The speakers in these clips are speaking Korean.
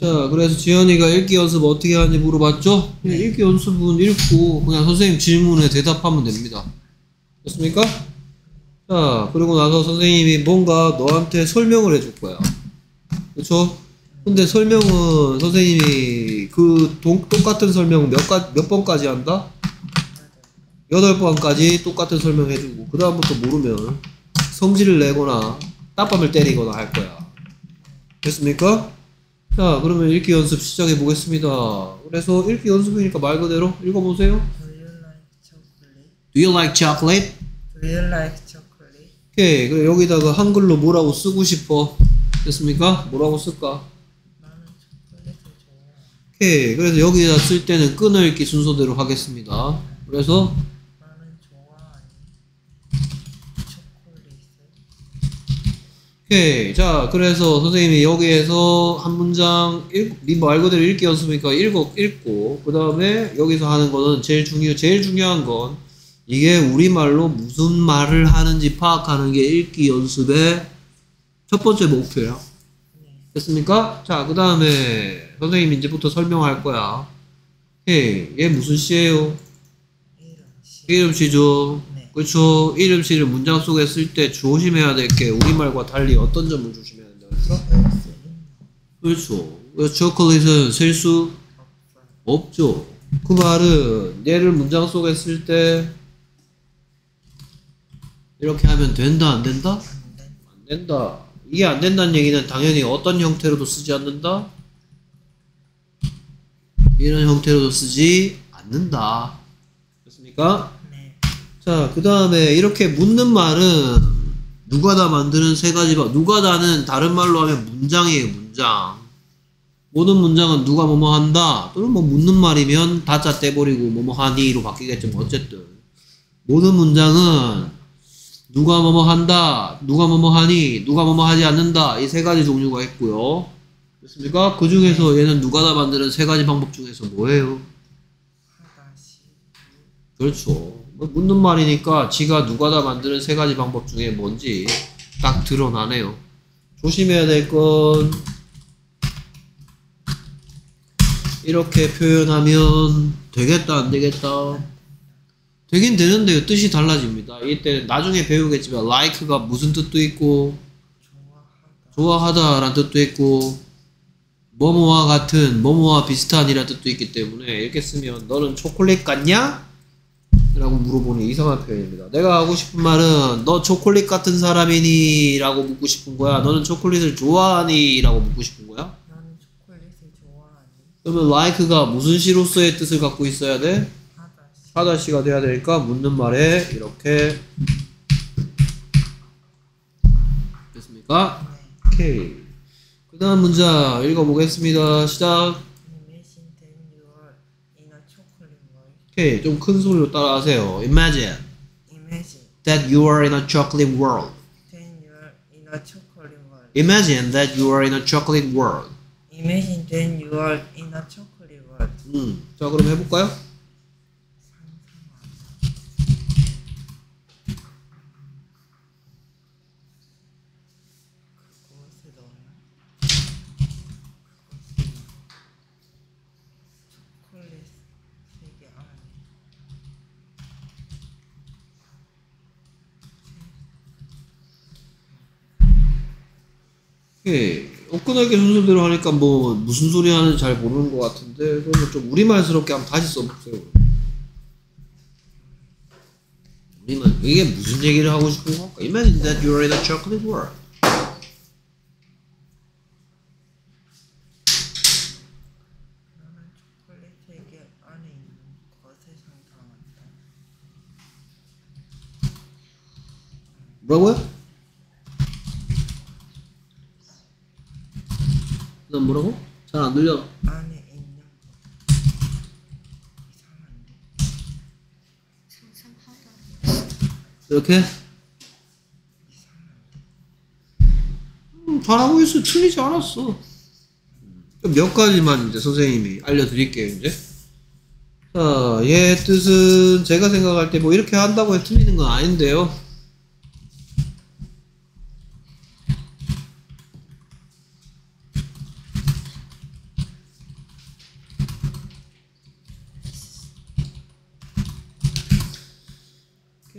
자, 그래서 지현이가 읽기 연습 어떻게 하는지 물어봤죠? 그냥 읽기 연습은 읽고 그냥 선생님 질문에 대답하면 됩니다. 됐습니까? 자, 그리고 나서 선생님이 뭔가 너한테 설명을 해줄 거야. 그쵸? 근데 설명은 선생님이 그 동- 똑같은 설명 몇, 가, 몇 번까지 한다? 여덟 번까지 똑같은 설명 해주고 그 다음부터 모르면 성질을 내거나 딱밤을 때리거나 할 거야. 됐습니까? 자, 그러면 읽기 연습 시작해 보겠습니다. 그래서 읽기 연습이니까 말 그대로 읽어보세요. Do you like chocolate? Do you like chocolate? Do you like chocolate? 오케이. 그래 여기다가 한글로 뭐라고 쓰고 싶어? 됐습니까? 뭐라고 쓸까? 나는 초콜릿을. 오케이. 그래서 여기다 쓸 때는 끊어읽기 순서대로 하겠습니다. 그래서 오케이. 자, 그래서 선생님이 여기에서 한 문장 읽, 네말 그대로 읽기 연습이니까 읽어, 읽고, 그 다음에 여기서 하는 거는 제일 중요, 제일 중요한 건 이게 우리말로 무슨 말을 하는지 파악하는 게 읽기 연습의 첫 번째 목표야. 네. 됐습니까? 자, 그 다음에 선생님 이제부터 설명할 거야. 오케이. 얘 무슨 시예요? 이름 시 이름시죠. 네. 그렇죠. 이름시를 문장 속에 쓸 때 조심해야 될 게 우리말과 달리 어떤 점을 조심해야 된다 그랬어? 쓸수 있는 그렇죠. 그 초콜릿은 쓸 수. 없죠. 그 말은 얘를 문장 속에 쓸 때 이렇게 하면 된다 안 된다? 안 된다. 이게 안 된다는 얘기는 당연히 어떤 형태로도 쓰지 않는다? 이런 형태로도 쓰지 않는다. 됐습니까? 네. 자, 그 다음에 이렇게 묻는 말은 누가 다 만드는 세 가지 방, 누가 다는 다른 말로 하면 문장이에요, 문장. 모든 문장은 누가 뭐뭐 한다, 또는 뭐 묻는 말이면 다자 떼버리고 뭐뭐 하니로 바뀌겠지만 어쨌든. 모든 문장은 누가 뭐뭐 한다, 누가 뭐뭐 하니, 누가 뭐뭐 하지 않는다, 이 세 가지 종류가 있고요. 됐습니까? 그 중에서 얘는 누가 다 만드는 세 가지 방법 중에서 뭐예요? 그렇죠. 뭐 묻는 말이니까 지가 누가 다 만드는 세 가지 방법 중에 뭔지 딱 드러나네요. 조심해야 될 건 이렇게 표현하면 되겠다 안 되겠다 되긴 되는데요 뜻이 달라집니다 이때 나중에 배우겠지만 like가 무슨 뜻도 있고 좋아하다. 좋아하다라는 뜻도 있고 뭐뭐와 같은 뭐뭐와 비슷한이라는 뜻도 있기 때문에 이렇게 쓰면 너는 초콜릿 같냐? 라고 물어보는 이상한 표현입니다. 내가 하고 싶은 말은 너 초콜릿 같은 사람이니? 라고 묻고 싶은 거야. 너는 초콜릿을 좋아하니? 라고 묻고 싶은 거야. 나는 초콜릿을 좋아하니. 그러면 like가 무슨 시로서의 뜻을 갖고 있어야 돼? 하다시 하다시가 돼야 되니까 묻는 말에 이렇게 됐습니까? 네. 오케이. 그 다음 문장 읽어보겠습니다. 시작. 오케이. 좀 큰 소리로 따라하세요. Imagine Imagine that you are in a chocolate world. that you are in a chocolate world. Imagine that you are in a chocolate world. Imagine that you are in a chocolate world. 음. 자, 그럼 해볼까요? 오케이. 엇끈하게 순서대로 하니까 뭐 무슨 소리 하는지 잘 모르는 것 같은데 그러면 좀 우리말스럽게 한번 다시 써보세요. 우리말 이게 무슨 얘기를 하고 싶은 걸까? Imagine that you are in a chocolate world. 뭐라고요? 난 뭐라고? 잘 안 들려. 안에 있는 것. 이상한데. 이렇게? 음, 잘하고 있어. 틀리지 않았어. 몇 가지만 이제 선생님이 알려드릴게요, 이제. 자, 얘 뜻은 제가 생각할 때 뭐 이렇게 한다고 해서 틀리는 건 아닌데요.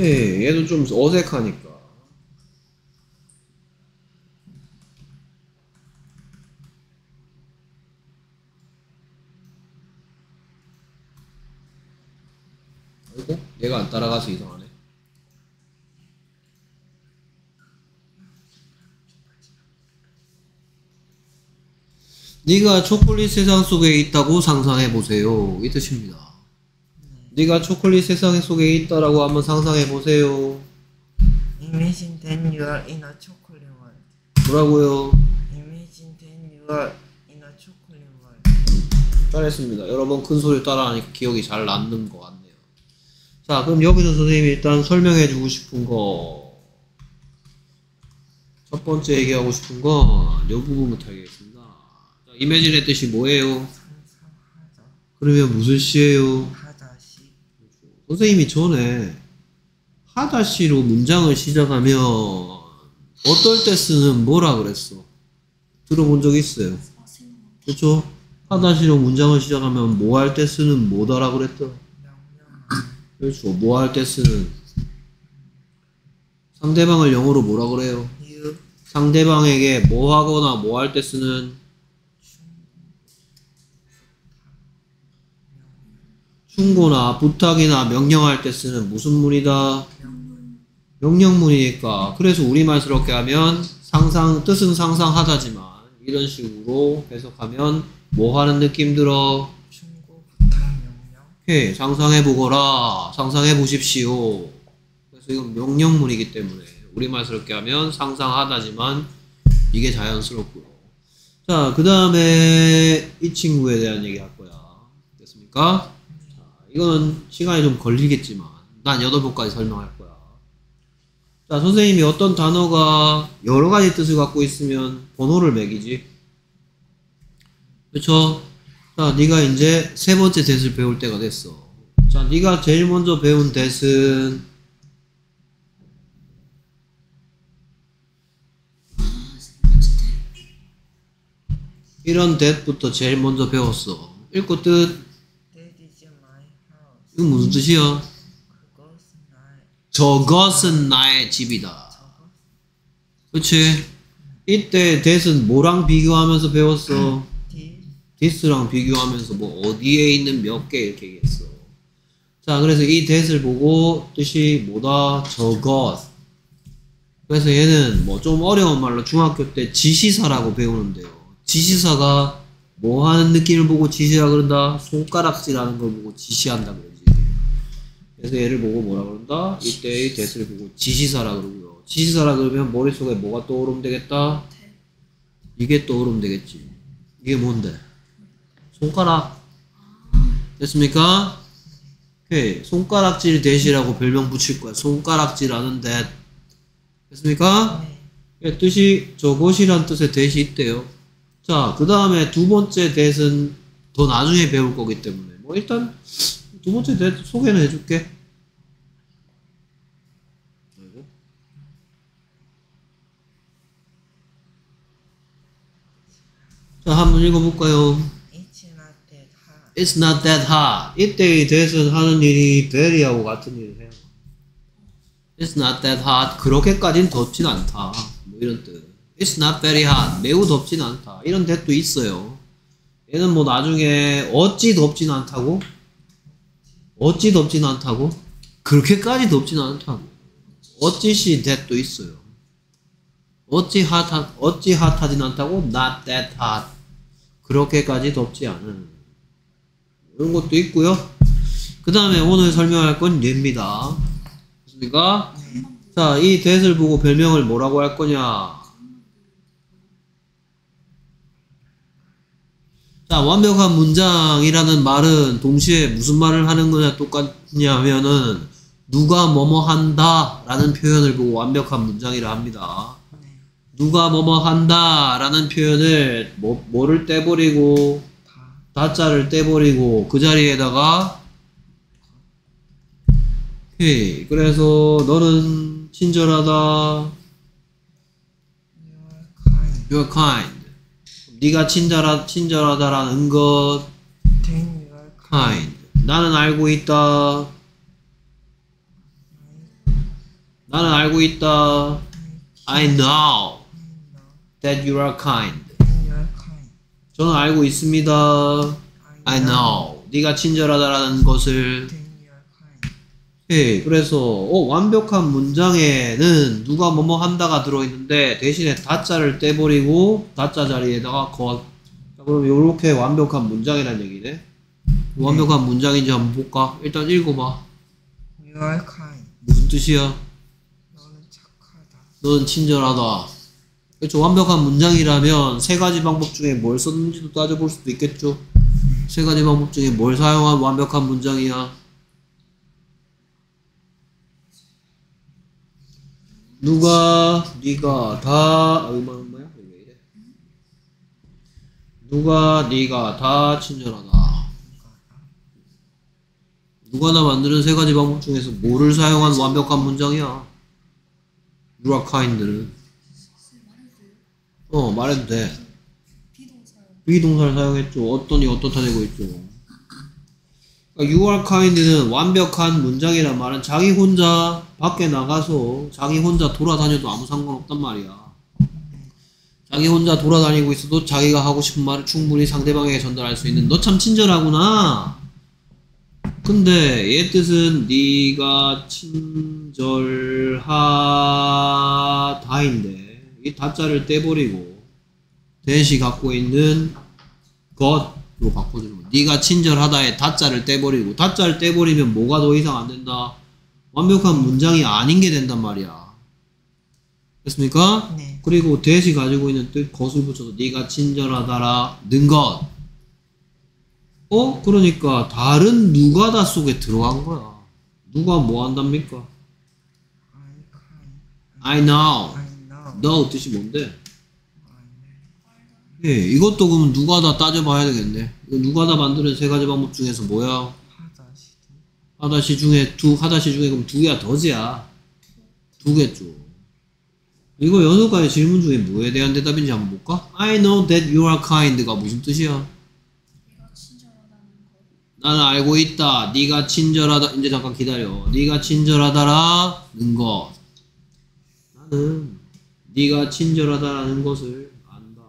예, 얘도 좀 어색하니까. 아이고, 얘가 안 따라가서 이상하네. 네가 초콜릿 세상 속에 있다고 상상해 보세요. 이 뜻입니다. 네가 초콜릿 세상 속에 있다라고 한번 상상해 보세요. Imagine that you are in a chocolate world. 뭐라고요? Imagine that you are in a chocolate world. 잘했습니다. 여러분 큰 소리 따라하니까 기억이 잘 남는 것 같네요. 자, 그럼 여기서 선생님이 일단 설명해 주고 싶은 거. 첫 번째 얘기하고 싶은 건, 이 부분부터 하겠습니다. 자, 이매진의 뜻이 뭐예요? 그러면 무슨 시예요? 선생님이 전에 하다시로 문장을 시작하면 어떨 때 쓰는 뭐라 그랬어? 들어본 적 있어요? 그렇죠? 하다시로 문장을 시작하면 뭐 할 때 쓰는 뭐다라? 명령. 그렇죠. 뭐 할 때 쓰는 상대방을 영어로 뭐라 그래요? 상대방에게 뭐 하거나 뭐 할 때 쓰는 충고나 부탁이나 명령할 때 쓰는 무슨 문이다? 명령문이니까 그래서 우리말스럽게 하면 상상 뜻은 상상하다지만 이런 식으로 해석하면 뭐 하는 느낌 들어? 충고 부탁 명령. 상상해 보거라 상상해 보십시오 그래서 이건 명령문이기 때문에 우리말스럽게 하면 상상하다지만 이게 자연스럽고요 자 그 다음에 이 친구에 대한 얘기 할 거야 됐습니까? 자, 이거는 시간이 좀 걸리겠지만 난 여덟 번까지 설명할 거야 자 선생님이 어떤 단어가 여러 가지 뜻을 갖고 있으면 번호를 매기지 그렇죠? 자, 네가 이제 세 번째 대을 배울 때가 됐어. 자, 네가 제일 먼저 배운 대은 이런 대부터 제일 먼저 배웠어. 읽고 뜻 That is my house. 이건 무슨 뜻이야? 저것은 나의 집이다. 그렇지? 이때 대은 뭐랑 비교하면서 배웠어? 디스랑 비교하면서 뭐 어디에 있는 몇 개 이렇게 얘기했어. 자, 그래서 이 that을 보고 뜻이 뭐다? 저것. 그래서 얘는 뭐 좀 어려운 말로 중학교 때 지시사라고 배우는데요. 지시사가 뭐 하는 느낌을 보고 지시라 그런다? 손가락질하는 걸 보고 지시한다 그러지. 그래서 얘를 보고 뭐라 그런다? 이때의 that을 보고 지시사라 그러고요. 지시사라 그러면 머릿속에 뭐가 떠오르면 되겠다? 이게 떠오르면 되겠지. 이게 뭔데? 손가락 됐습니까? 오케이 손가락질 대시라고 별명 붙일 거야 손가락질 하는 대 됐습니까? 네. 예, 뜻이 저것이란 뜻의 대시 있대요 자 그 다음에 두 번째 대는 더 나중에 배울 거기 때문에 뭐 일단 두 번째 대 소개는 해줄게 아이고. 자 한번 읽어볼까요? It's not that hard. It's not that hard. 이때의 that은 하는 일이 very하고 같은 일을 해요. It's not that hot. 그렇게까진 덥진 않다. 뭐 이런 뜻. It's not very hot. 매우 덥진 않다. 이런 that도 있어요. 얘는 뭐 나중에 어찌 덥진 않다고? 어찌 덥진 않다고? 그렇게까지 덥진 않다고. 어찌시 that도 있어요. 어찌 핫하, 어찌 핫하진 않다고? Not that hot. 그렇게까지 덥지 않은. 이런 것도 있고요. 그 다음에 오늘 설명할 건 얘입니다. 됐습니까? 자, 이 that을 보고 별명을 뭐라고 할 거냐? 자, 완벽한 문장이라는 말은 동시에 무슨 말을 하는 거냐 똑같냐면은 누가 뭐뭐 한다 라는 표현을 보고 완벽한 문장이라 합니다. 네. 누가 뭐뭐 한다 라는 표현을 뭐, 뭐를 떼버리고 다. 다자를 떼버리고 그 자리에다가 오케이 그래서 너는 친절하다 You're kind. 네가 친절하, 친절하다라는 것 kind 나는 알고 있다 나는 알고 있다. I know that you are kind. You are kind. 저는 알고 있습니다. I know. 네가 친절하다라는 것을. 예, 그래서 어, 완벽한 문장에는 누가 뭐뭐 한다가 들어있는데 대신에 다자를 떼버리고 다자 자리에다가 것. 자, 그럼 이렇게 완벽한 문장이란 얘기네. 완벽한 문장인지 한번 볼까? 일단 읽어봐. You are kind. 무슨 뜻이야? 너는 착하다. 너는 친절하다. 그렇죠. 완벽한 문장이라면 세 가지 방법 중에 뭘 썼는지도 따져볼 수도 있겠죠. 세 가지 방법 중에 뭘 사용한 완벽한 문장이야? 누가 네가 다 얼마나 뭐야? 왜 이래? 누가 네가 다 친절하다. 누가나 만드는 세 가지 방법 중에서 뭐를 사용한 완벽한 문장이야? Are kind는 어 말해도 돼 비동사를 사용했죠. 어떠니 어떻다 되고 있죠. 그러니까 You are kind는 완벽한 문장이란 말은 자기 혼자 밖에 나가서 자기 혼자 돌아다녀도 아무 상관없단 말이야. 자기 혼자 돌아다니고 있어도 자기가 하고 싶은 말을 충분히 상대방에게 전달할 수 있는. 너 참 친절하구나. 근데 얘 뜻은 네가 친절하다인데 이 다자를 떼버리고 대시 갖고 있는 것으로 바꿔주는 거야. 네가 친절하다에 다자를 떼버리고 다자를 떼버리면 뭐가 더 이상 안 된다? 완벽한 문장이 아닌 게 된단 말이야. 됐습니까? 네. 그리고 대시 가지고 있는 뜻 것을 붙여서 네가 친절하다라 는 것. 어? 그러니까 다른 누가 다 속에 들어간 거야. 누가 뭐 한답니까? I know. Know 뜻이 뭔데? 예, 이것도 그럼 누가 다 따져봐야 되겠네. 이거 누가 다 만드는 세 가지 방법 중에서 뭐야? 하다시도. 하다시 중에 두 하다시 중에 그럼 두 개야 더지야. 두 개죠. 이거 가지 질문 중에 뭐에 대한 대답인지 한번 볼까? I know that you are kind가 무슨 뜻이야? 나는 알고 있다. 네가 친절하다. 이제 잠깐 기다려. 네가 친절하다라는 것. 나는 네가 친절하다라는 것을 안다.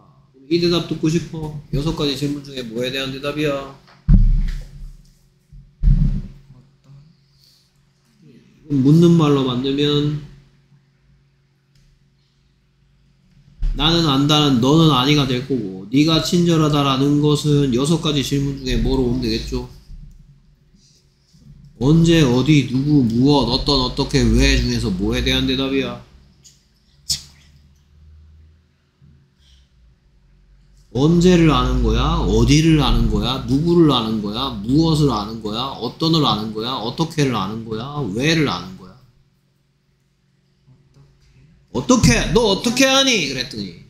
이 대답 듣고 싶어. 여섯 가지 질문 중에 뭐에 대한 대답이야? 묻는 말로 만들면 나는 안다는 너는 아니가 될 거고 네가 친절하다라는 것은 여섯 가지 질문 중에 뭐로 오면 되겠죠? 언제 어디 누구 무엇 어떤 어떻게 왜 중에서 뭐에 대한 대답이야? 언제를 아는 거야? 어디를 아는 거야? 누구를 아는 거야? 무엇을 아는 거야? 어떤을 아는 거야? 어떻게를 아는 거야? 왜를 아는 거야? 어떻게. 어떻게? 너 어떻게 아니? 그랬더니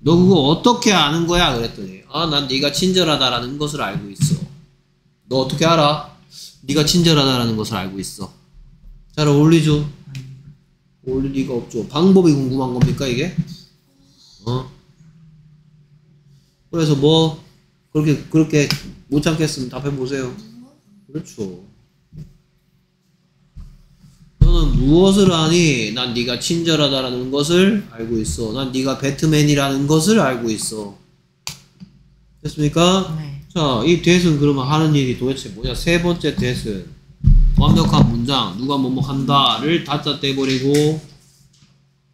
너 그거 어떻게 아는 거야? 그랬더니 아 난 네가 친절하다라는 것을 알고 있어. 너 어떻게 알아? 네가 친절하다라는 것을 알고 있어. 잘 어울리죠? 어울릴 리가 없죠. 방법이 궁금한 겁니까 이게? 어? 그래서 뭐 그렇게 그렇게 못 참겠으면 답해 보세요. 그렇죠. 너는 무엇을 아니? 난 네가 친절하다라는 것을 알고 있어. 난 네가 배트맨이라는 것을 알고 있어. 됐습니까? 네. 자, 이 대은 그러면 하는 일이 도대체 뭐냐? 세 번째 대은 완벽한 문장, 누가 뭐뭐 한다를 다짜 떼버리고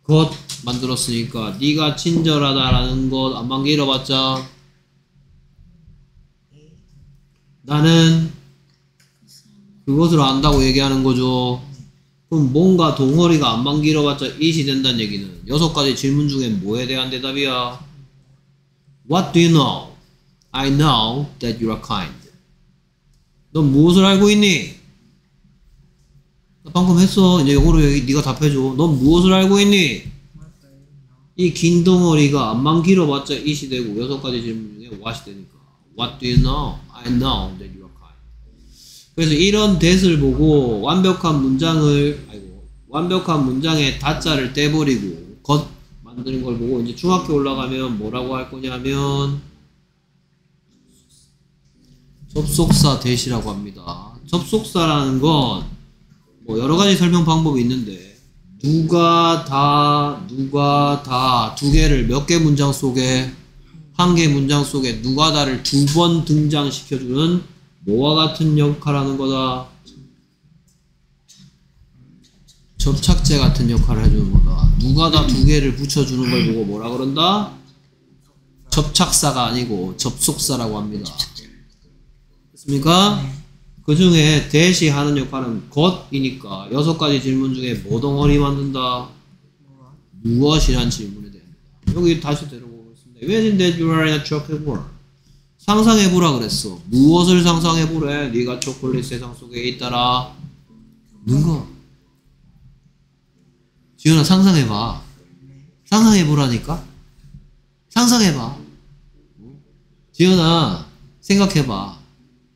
것 만들었으니까 네가 친절하다라는 것 안만 길어봤자 나는 그것을 안다고 얘기하는 거죠. 그럼 뭔가 동어리가 안만 길어봤자 이시 된다는 얘기는 여섯 가지 질문 중에 뭐에 대한 대답이야? What do you know? I know that you are kind. 넌 무엇을 알고 있니? 나 방금 했어. 이제 영어로 얘기- 네가 답해줘. 넌 무엇을 알고 있니? 이 긴 덩어리가 안만 길어봤자 이시 되고 여섯 가지 질문 중에 what이 되니까 What do you know? I know that you are kind. 그래서 이런 that을 보고 완벽한 문장을 아이고 완벽한 문장에 다자를 떼버리고 것 만드는 걸 보고 이제 중학교 올라가면 뭐라고 할 거냐면 접속사 that이라고 합니다. 접속사라는 건 뭐 여러 가지 설명 방법이 있는데 누가 다 누가 다 두 개를 몇 개 문장 속에 한 개 문장 속에 누가 다를 두 번 등장시켜주는 뭐와 같은 역할하는 거다. 접착제 같은 역할을 해주는 거다. 누가 다 두 개를 붙여주는 걸 보고 뭐라 그런다? 접착사가 아니고 접속사라고 합니다. 됐습니까? 그 중에 대시 하는 역할은 것이니까 여섯 가지 질문 중에 뭐 덩어리 만든다? 무엇? 무엇이란 질문에 대합니다. 여기 다시 들어보겠습니다. Imagine that you are in a chocolate world. 상상해보라 그랬어. 무엇을 상상해보래? 네가 초콜릿 세상 속에 있다라. 누가? 지현아 상상해봐. 상상해보라니까? 상상해봐. 지현아 생각해봐.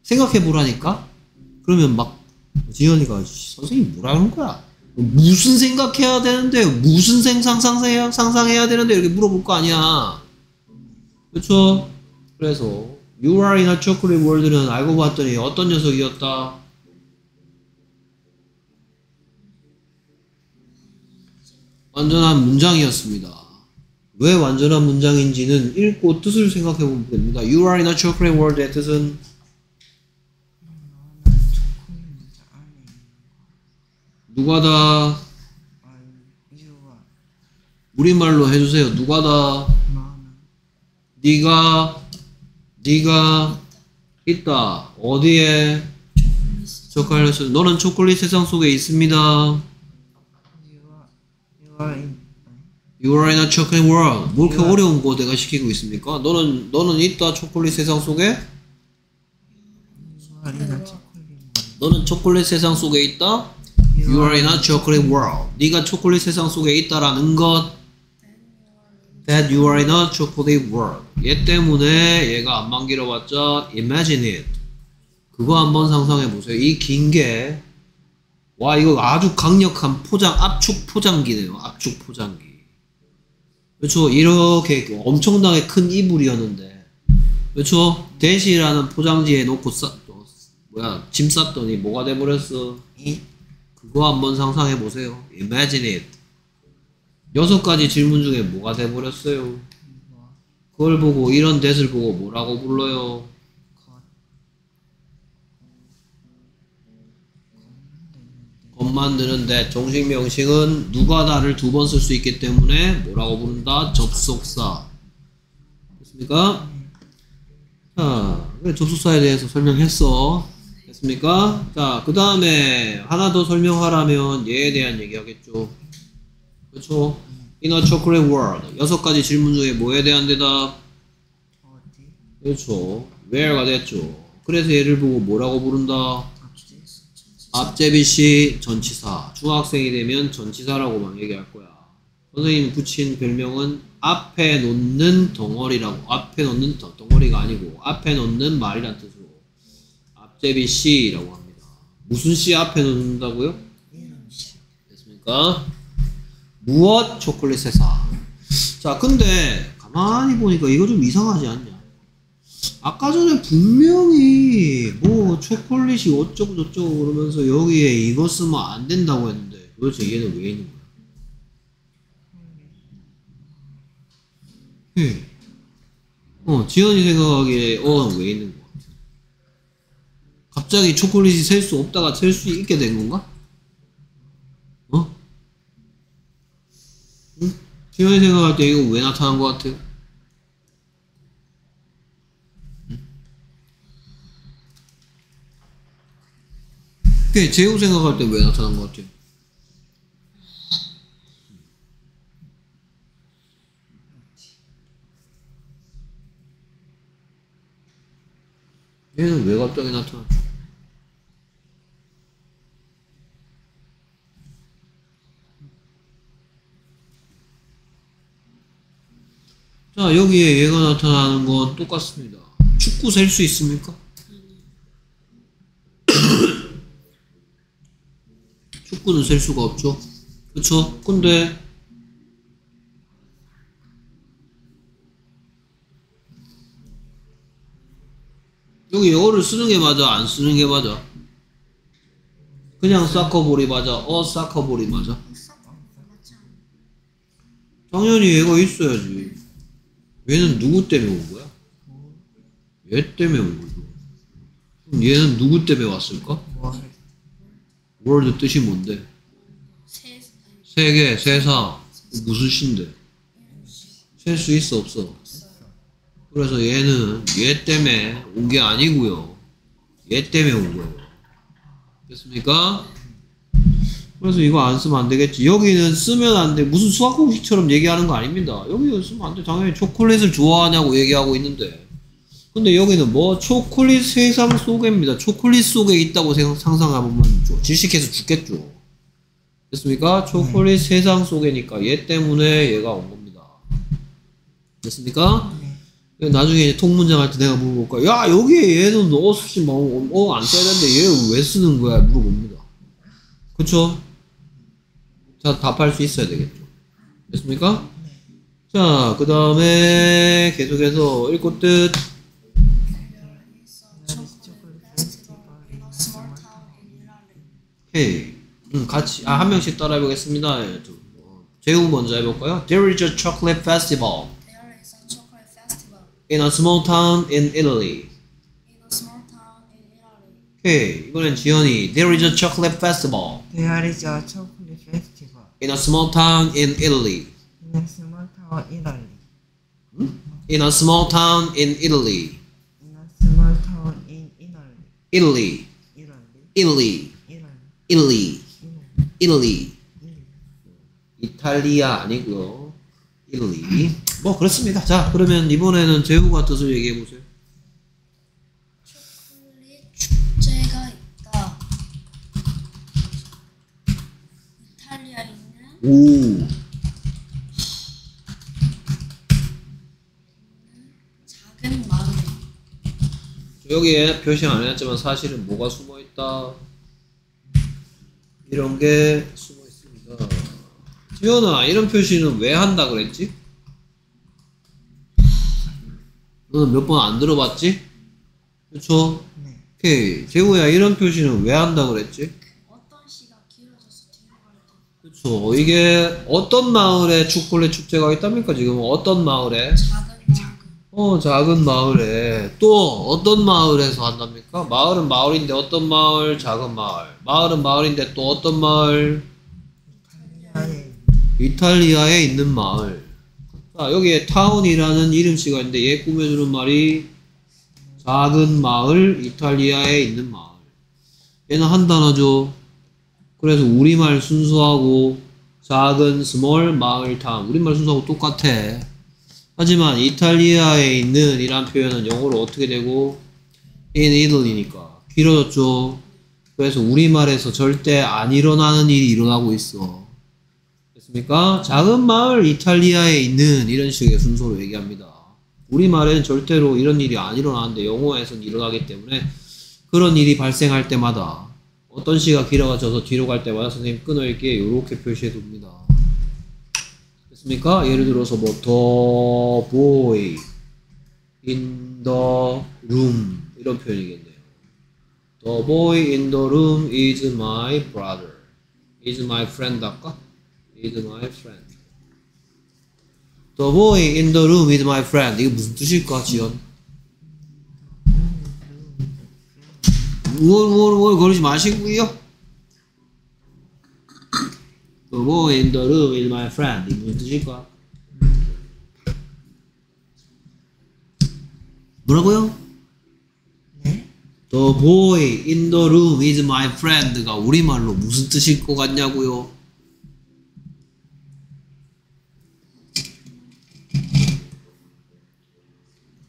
생각해보라니까? 그러면 막 지현이가 "씨, 선생님 뭐라는 거야? 무슨 생각해야 되는데 무슨 생상 상상해야 상상해야 되는데 이렇게 물어볼 거 아니야. 그렇죠? 그래서 You are in a chocolate world는 알고 봤더니 어떤 녀석이었다? 완전한 문장이었습니다. 왜 완전한 문장인지는 읽고 뜻을 생각해 보면 됩니다. You are in a chocolate world의 뜻은 누가다 우리말로 해주세요. 누가다 네가 네가 있다 어디에 초콜릿 너는 초콜릿 세상 속에 있습니다. You are in a chocolate world. 뭐 이렇게 어려운 거 내가 시키고 있습니까? 너는 너는 있다 초콜릿 세상 속에 너는 초콜릿 세상 속에 있다. You are in a chocolate world. 네가 초콜릿 세상 속에 있다라는 것. That you are in a chocolate world. 얘 때문에 얘가 안만 길어봤자 imagine it. 그거 한번 상상해 보세요. 이 긴 게. 와 이거 아주 강력한 포장 압축 포장기네요. 압축 포장기. 그렇죠. 이렇게 엄청나게 큰 이불이었는데. 그렇죠. 대시라는 포장지에 놓고 싸 어, 뭐야 짐 쌌더니 뭐가 돼버렸어. 이 그거 한번 상상해 보세요. Imagine it. 여섯 가지 질문 중에 뭐가 돼버렸어요? 그걸 보고 이런 댓을 보고 뭐라고 불러요? 것것 만드는데 정식 명칭은 누가 나를 두 번 쓸 수 있기 때문에 뭐라고 부른다? 접속사. 됐습니까? 자, 접속사에 대해서 설명했어. 됐습니까? 자, 그 다음에 하나 더 설명하라면 얘에 대한 얘기 하겠죠. 그렇죠? In a chocolate world. 여섯 가지 질문 중에 뭐에 대한 대답? 그렇죠. where가 됐죠. 그래서 얘를 보고 뭐라고 부른다? 앞지 앞제비시 전치사. 중학생이 되면 전치사라고만 얘기할 거야. 선생님이 붙인 별명은 앞에 놓는 덩어리라고. 앞에 놓는 덩- 덩어리가 아니고 앞에 놓는 말이란 뜻으로 앞제비시라고 합니다. 무슨 시 앞에 씨 됐습니까? 무엇 초콜릿 회사. 자, 근데 가만히 보니까 이거 좀 이상하지 않냐? 아까 전에 분명히 뭐 초콜릿이 어쩌고 저쩌고 그러면서 여기에 이거 쓰면 안 된다고 했는데 도대체 얘는 왜 있는 거야? 예. 어, 지연이 생각하기에 어는 왜 있는 거 같아? 갑자기 초콜릿이 셀 수 없다가 셀 수 있게 된 건가? 어? 응? 지연이 생각할 때 이거 왜 나타난 것 같아요? 응? 그게 재우 생각할 때 왜 나타난 것 같아요? 얘는 왜 갑자기 나타났죠? 자, 여기에 얘가 나타나는 건 똑같습니다. 축구 셀 수 있습니까? 축구는 셀 수가 없죠. 그쵸? 근데 여기 영어를 쓰는 게 맞아? 안 쓰는 게 맞아? 그냥 사커볼이 맞아? 어 사커볼이 맞아? 당연히 얘가 있어야지. 얘는 누구 때문에 온 거야? 얘 때문에 온 거고. 그럼 얘는 누구 때문에 왔을까? 뭘 월드 뜻이 뭔데? 세계, 세상. 무슨 시인데? 셀 수 있어, 없어? 그래서 얘는 얘 때문에 온 게 아니고요. 얘 때문에 온 거예요. 됐습니까? 그래서 이거 안 쓰면 안 되겠지. 여기는 쓰면 안 돼. 무슨 수학 공식처럼 얘기하는 거 아닙니다. 여기는 쓰면 안 돼. 당연히 초콜릿을 좋아하냐고 얘기하고 있는데. 근데 여기는 뭐 초콜릿 세상 속에입니다. 초콜릿 속에 있다고 생- 상상해보면 좀 질식해서 죽겠죠. 됐습니까? 초콜릿 세상 속에니까 얘 때문에 얘가 온 겁니다. 됐습니까? 나중에 이제 통문장 할 때 내가 물어볼 거야. 야, 여기에 얘는 어 쓰지 마. 어, 안 써야 되는데 얘 왜 쓰는 거야? 물어봅니다. 그쵸? 자, 답할 수 있어야 되겠죠. 됐습니까? 자, 그 다음에 계속해서 읽고 뜻. 헤이. 음, 같이, 아, 한 명씩 따라 해보겠습니다. 예, 좀, 어, 재우 먼저 해볼까요? There is a chocolate festival There is a chocolate festival in a small town in Italy. in a small town in Italy. 오케이. 이번엔 지현이. There is a chocolate festival There is a chocolate festival. In a small town in Italy. In a small town in Italy. Hmm? In a small town in Italy. In a small town in Italy. Italy. Italy. Italy. Italy. 이탈리아 아니고요. 일리. 뭐 그렇습니다. 자, 그러면 이번에는 재우가 뜻을 얘기해 보세요. 오. 작은 마을. 여기에 표시 안 해놨지만 사실은 뭐가 숨어 있다. 이런 게 숨어 있습니다. 지현아, 이런 표시는 왜 한다 그랬지? 너는 몇 번 안 들어봤지? 그쵸? 네. 오케이. 재우야, 이런 표시는 왜 한다 그랬지? 때. 그쵸. 이게 어떤 마을에 초콜릿 축제가 있답니까? 지금 어떤 마을에? 작은 마을. 어, 작은 마을에. 또 어떤 마을에서 한답니까? 마을은 마을인데 어떤 마을? 작은 마을. 마을은 마을인데 또 어떤 마을? 이탈리아에 이탈리아에 있는 마을. 자, 여기에 town이라는 이름씨가 있는데 얘 꾸며주는 말이 작은 마을, 이탈리아에 있는 마을. 얘는 한 단어죠. 그래서 우리말 순수하고 작은 small 마을 타운. 우리말 순수하고 똑같아. 하지만 이탈리아에 있는 이란 표현은 영어로 어떻게 되고 in Italy니까 길어졌죠. 그래서 우리말에서 절대 안 일어나는 일이 일어나고 있어. 됐습니까? 작은 마을 이탈리아에 있는 이런 식의 순서로 얘기합니다. 우리말엔 절대로 이런 일이 안 일어나는데 영어에서는 일어나기 때문에 그런 일이 발생할 때마다 어떤 시가 길어져서 뒤로 갈 때마다 선생님 끊어읽기에 이렇게 표시해 둡니다. 됐습니까? 예를 들어서 뭐 the boy in the room 이런 표현이겠네요. The boy in the room is my brother. is my friend 할까? is my friend. The boy in the room is my friend. 이게 무슨 뜻일까, 지연? 우월 우월 우월 거리지 마시고요. The boy in the room is my friend. 이게 무슨 뜻일까? 뭐라고요? 네? The boy in the room is my friend가 우리말로 무슨 뜻일 것 같냐고요?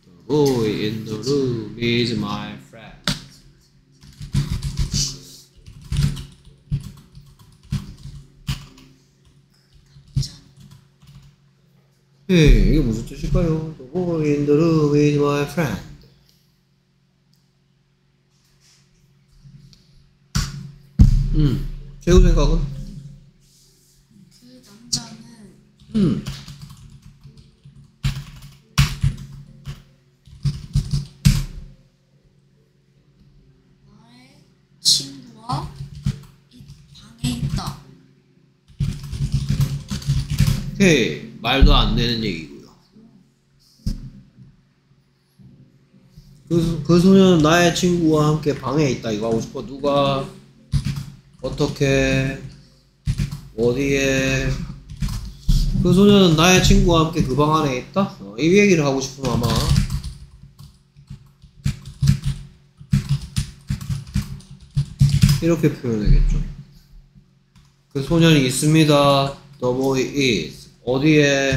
The boy in the room is my 예, 이게 무슨 뜻일까요? The boy in the room is my friend. 음, 최우 생각은? 그 남자는 음. 오케이 방에 있다. 말도 안 되는 얘기고요. 그, 그 소녀는 나의 친구와 함께 방에 있다. 이거 하고 싶어. 누가? 어떻게? 어디에? 그 소녀는 나의 친구와 함께 그 방 안에 있다? 어, 이 얘기를 하고 싶으면 아마 이렇게 표현하겠죠. 그 소년이 있습니다. The boy is 어디에?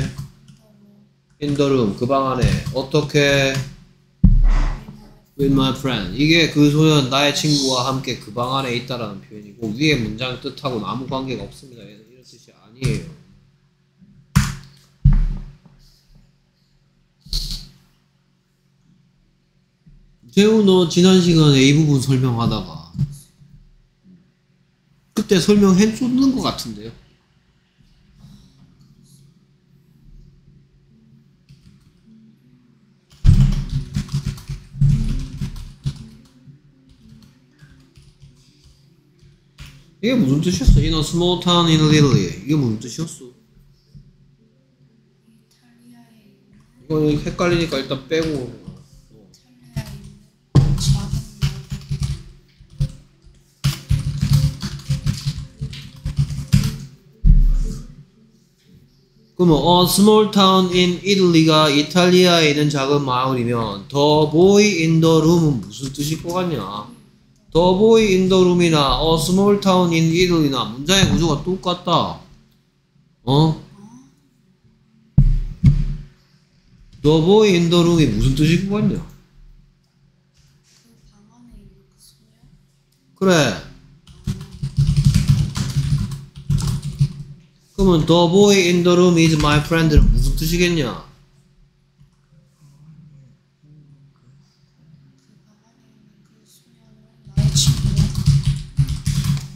Room 그방 안에 어떻게? With my friend 이게 그 소년 나의 친구와 함께 그 방 안에 있다라는 표현이고 위에 문장 뜻하고는 아무 관계가 없습니다. 이런 뜻이 아니에요. 재우 너 지난 시간에 이 부분 설명하다가 그때 설명해 줬는 것 같은데요. 이게 무슨 뜻이었어? In a small town in Italy. 이게 무슨 뜻이었어? 이거 헷갈리니까 일단 빼고. 그러면 a small town in Italy가 이탈리아에 있는 작은 마을이면 the boy in the room은 무슨 뜻일 것 같냐? The boy in the room이나 a small town in Italy나 문장의 구조가 똑같다. 어? the boy in the room이 무슨 뜻일 것 같냐? 그그 그래. 그러면 the boy in the room is my friend는 무슨 뜻이겠냐?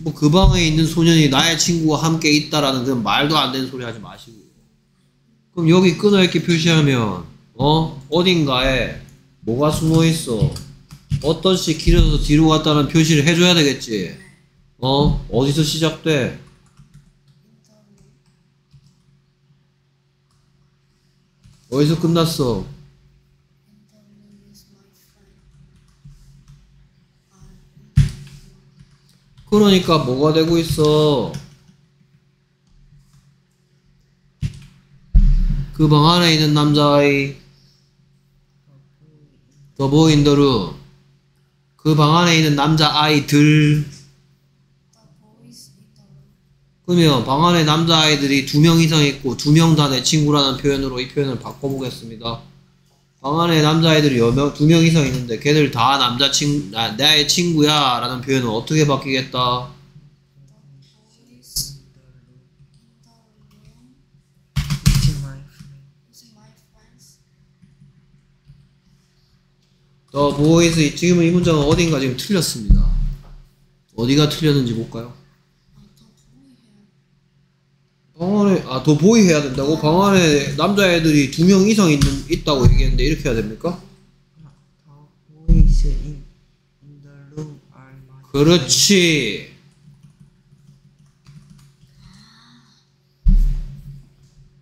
뭐 그 방에 있는 소년이 나의 친구와 함께 있다라는 그런 말도 안 되는 소리 하지 마시고. 그럼 여기 끊어 있게 표시하면 어 어딘가에 뭐가 숨어 있어? 어떤 시 길어서 뒤로 갔다는 표시를 해줘야 되겠지. 어 어디서 시작돼? 어디서 끝났어? 그러니까 뭐가 되고 있어? 그 방 안에 있는 남자아이 The boy in the room 그 방 안에 있는 남자아이들 그러면 방 안에 남자아이들이 두 명 이상 있고 두 명 다 내 친구라는 표현으로 이 표현을 바꿔보겠습니다 방 안에 남자아이들이 여명, 두 명 이상 있는데 걔들 다 남자 친, 아, 나의 친구야 라는 표현은 어떻게 바뀌겠다? The boys 지금은 이 문장은 어딘가 지금 틀렸습니다. 어디가 틀렸는지 볼까요? 방 안에 아더 보이 해야 된다고 방 안에 남자애들이 두 명 이상 있는 있다고 얘기했는데 이렇게 해야 됩니까? Boys in, in the 그렇지.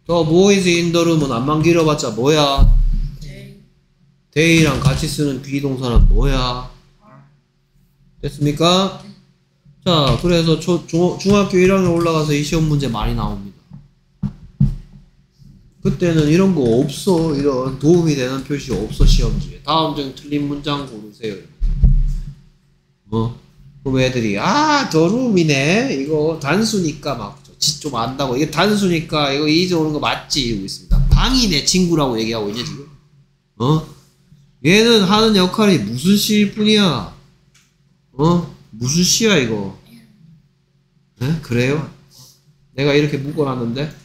In the room은 안만 길어봤자 뭐야? they랑 같이 쓰는 비동사는 뭐야? 됐습니까? 자, 그래서 초, 중, 중학교 1학년 올라가서 이 시험 문제 많이 나옵니다. 그때는 이런 거 없어. 이런 도움이 되는 표시 없어, 시험지에. 다음 중 틀린 문장 고르세요. 뭐? 그럼 애들이, 아, 저 룸이네. 이거 단수니까 막, 지좀 안다고. 이게 단수니까 이거 이제 오는 거 맞지? 이러고 있습니다. 방이 내 친구라고 얘기하고 있냐, 지금? 어? 얘는 하는 역할이 무슨 시일 뿐이야? 어? 무슨 시야 이거? 에? 그래요? 내가 이렇게 묶어놨는데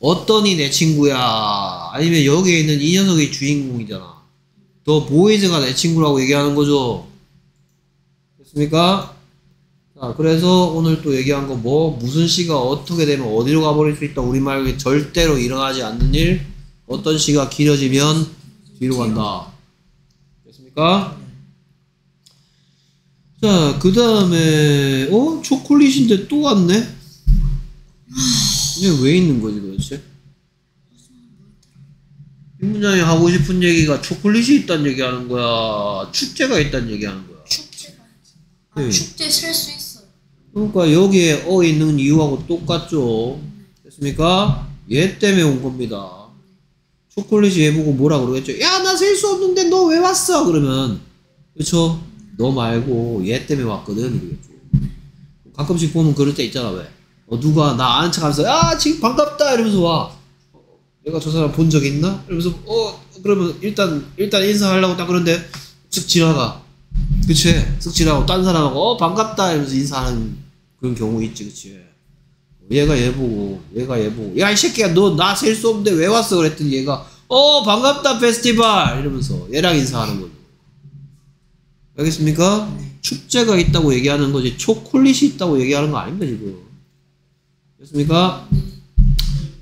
어떤이 내 친구야? 아니면 여기에 있는 이 녀석이 주인공이잖아. 너 보이즈가 내 친구라고 얘기하는 거죠? 됐습니까? 자, 그래서 오늘 또 얘기한 거 뭐, 무슨 시가 어떻게 되면 어디로 가버릴 수 있다. 우리말에 절대로 일어나지 않는 일. 어떤 시가 길어지면 뒤로 간다. 됐습니까? 자, 그 다음에, 어? 초콜릿인데 또 왔네? 이게 왜 있는 거지 도대체? 이 문장이 하고 싶은 얘기가 초콜릿이 있다는 얘기 하는 거야 축제가 있다는 얘기 하는 거야 축제가 있지. 아, 네. 축제 셀 수 있어요. 그러니까 여기에 어 있는 이유하고 똑같죠 됐습니까? 얘 때문에 온 겁니다 초콜릿이 얘 보고 뭐라 그러겠죠 야 나 셀 수 없는데 너 왜 왔어 그러면 그쵸 너 말고 얘 때문에 왔거든 이러겠죠 가끔씩 보면 그럴 때 있잖아 왜. 어, 누가 나 아는 척 하면서 야 지금 반갑다 이러면서 와. 어, 내가 저 사람 본 적 있나? 이러면서 어 그러면 일단 일단 인사하려고 딱 그런데 쓱 지나가. 그치? 쓱 지나가고 딴 사람하고 어 반갑다 이러면서 인사하는 그런 경우 있지 그치? 얘가 얘 보고 얘가 얘 보고 야 이 새끼야 너 나 셀 수 없는데 왜 왔어? 그랬더니 얘가 어 반갑다 페스티벌! 이러면서 얘랑 인사하는 거죠 알겠습니까? 축제가 있다고 얘기하는 거지 초콜릿이 있다고 얘기하는 거 아닙니다 지금 됐습니까?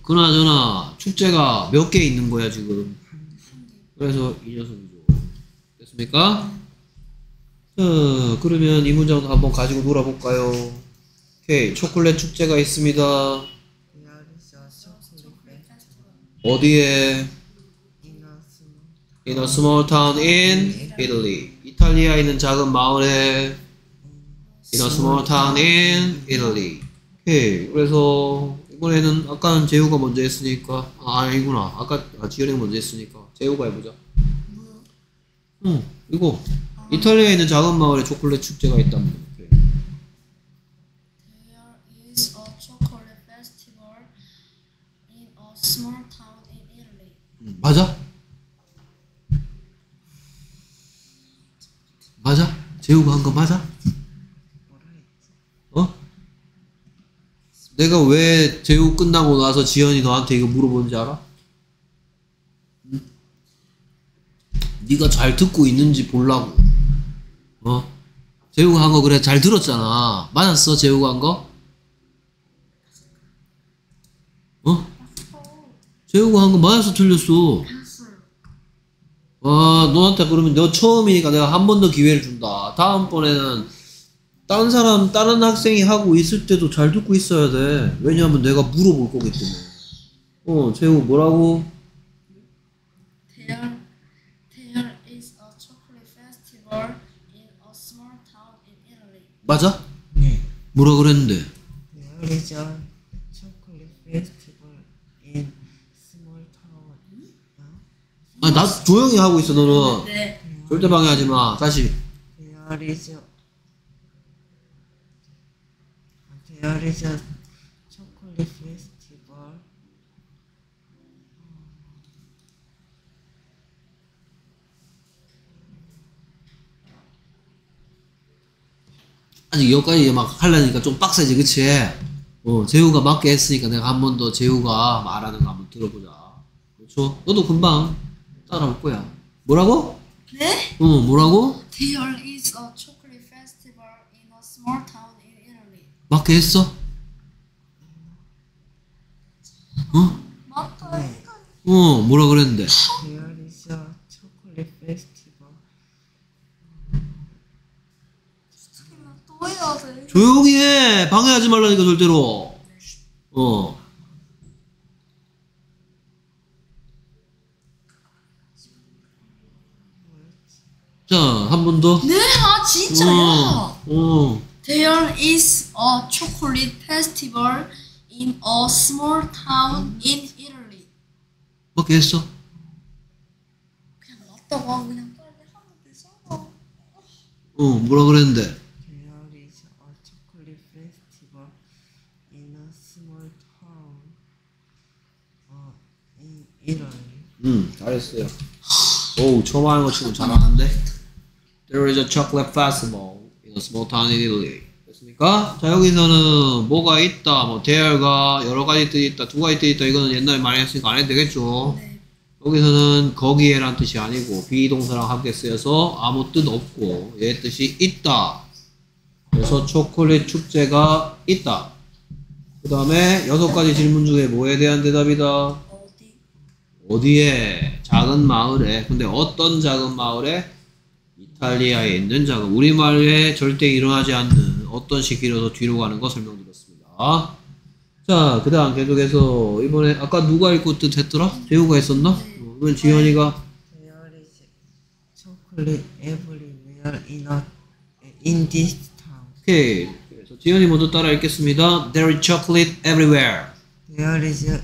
그나저나 축제가 몇 개 있는 거야 지금 그래서 이 녀석이죠 됐습니까? 자 그러면 이 문장도 한번 가지고 놀아볼까요? 오케이 초콜릿 축제가 있습니다 어디에? In a small town in Italy 이탈리아에 있는 작은 마을에 In a small town in Italy 오케이 그래서 이번에는 아까는 재우가 먼저 했으니까 아 아니구나. 아까 아, 지연이가 먼저 했으니까 재우가 해보자. 응 이거 이탈리아에 있는 작은 마을에 초콜릿 축제가 있답니다. 오케 맞아? 재우가 한 거 맞아? 어? 내가 왜 재우 끝나고 나서 지연이 너한테 이거 물어보는지 알아? 응? 네가 잘 듣고 있는지 보려고. 어? 재우가 한 거 그래 잘 들었잖아. 맞았어 재우가 한 거? 어? 재우가 한 거 맞았어 틀렸어? 아 너한테 그러면 너 처음이니까 내가 한 번 더 기회를 준다. 다음번에는 다른 사람, 다른 학생이 하고 있을 때도 잘 듣고 있어야 돼. 왜냐하면 내가 물어볼 거기 때문에. 어, 재우 뭐라고? There, there is a chocolate festival in a small town in Italy. 맞아? 네. 뭐라 그랬는데? There is a chocolate festival in small town. 어? 아, 나 조용히 하고 있어, 너는. 네. 절대 방해하지 마. 다시. There is a There is a chocolate festival. 아직 여기까지 막 하려니까 좀 빡세지, 그치? 어, 재우가 맞게 했으니까 내가 한 번 더 재우가 말하는 거 한번 들어보자. 그렇죠? 너도 금방 따라올 거야. 뭐라고? 네? 어, 뭐라고? There is a chocolate festival in a small town in Italy. 맞게 했어? 어? 맞다. 어, 뭐라 그랬는데? There is a chocolate festival. 조용히 해! 방해하지 말라니까, 절대로. 어. 자, 한 번 더. 네, 아 진짜요? 어, 어. There is a chocolate festival in a small town in Italy. 맞게 했어? 그냥 하고 그냥 빨리 하면 되잖아. 어, 뭐라 그랬는데? There is a chocolate festival in a small town. 어, in Italy. 음, 잘했어요. 오, 처음 하는 거 치고 잘하는데? There is a chocolate festival in a small town in Italy. 됐습니까? 자, 여기서는 뭐가 있다, 뭐, there가 여러 가지 뜻이 있다, 두 가지 뜻이 있다, 이거는 옛날에 많이 했으니까 안 해도 되겠죠? 네. 여기서는 거기에란 뜻이 아니고, 비동사랑 함께 쓰여서 아무 뜻 없고, 얘 뜻이 있다. 그래서 초콜릿 축제가 있다. 그 다음에 여섯 가지 질문 중에 뭐에 대한 대답이다? 어디? 어디에? 작은 마을에. 근데 어떤 작은 마을에? 이탈리아에 있는 작은 우리말에 절대 일어나지 않는 어떤 시기로서 뒤로 가는 거 설명드렸습니다. 자, 그 다음 계속해서 이번에 아까 누가 읽고 뜻 했더라? 재우가 했었나? 어, 이번 지현이가. 오케이. 그래서 지현이 먼저 따라 읽겠습니다. There is chocolate everywhere There is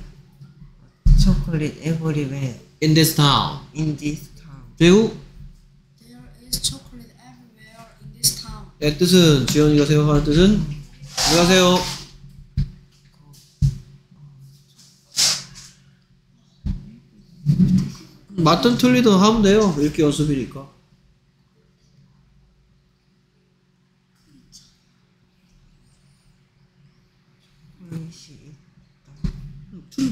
chocolate everywhere in this town. in this town. 재우? 의 뜻은 지현이가 생각하는 뜻은 안녕하세요. 맞든 틀리든 하면 돼요. 읽기 연습이니까. 초콜릿이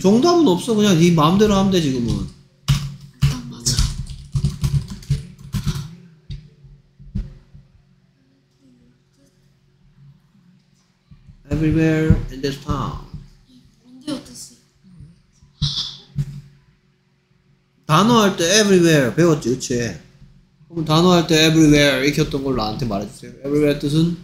정답은 없어. 그냥 네 마음대로 하면 돼 지금은. Everywhere in this town. 단어 할 때 everywhere 배웠지, 그치? 그럼 단어 할 때 everywhere 익혔던 걸 나한테 말해주세요. everywhere 뜻은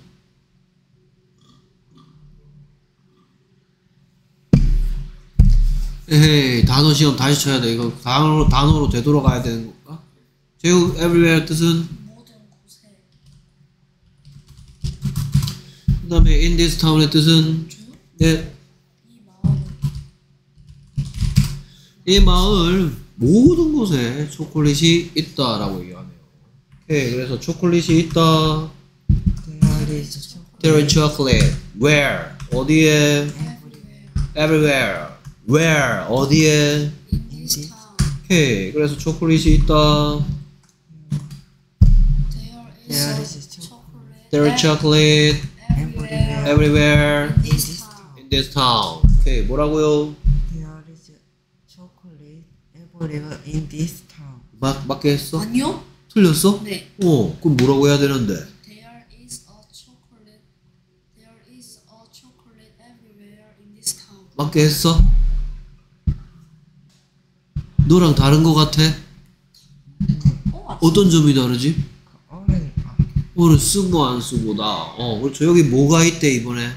에헤이 단어 시험 다시 쳐야 돼. 이거 단어로 단어로 되돌아가야 되는 건가? 제우 everywhere 뜻은 모든 곳에. 그 다음에 in this town의 뜻은? 네, 이 마을 모든 곳에 초콜릿이 있다라고 얘기하네요. 오케이, 그래서 초콜릿이 있다. There is chocolate. Where? 어디에? everywhere. Where? 어디에? 오케이. 그래서 초콜릿이 있다. There is chocolate There is chocolate everywhere in this town. in this town. 오케이. 뭐라고요? There is chocolate everywhere in this town. 맞, 맞게 했어? 아니요? 틀렸어? 네. 어, 그럼 뭐라고 해야 되는데? There is a chocolate. There is a chocolate everywhere in this town. 맞게 했어? 너랑 다른 거 같아? 어, 어떤 점이 다르지? 오늘 쓰고 안 쓰고다. 어, 그렇죠. 여기 뭐가 있대 이번에?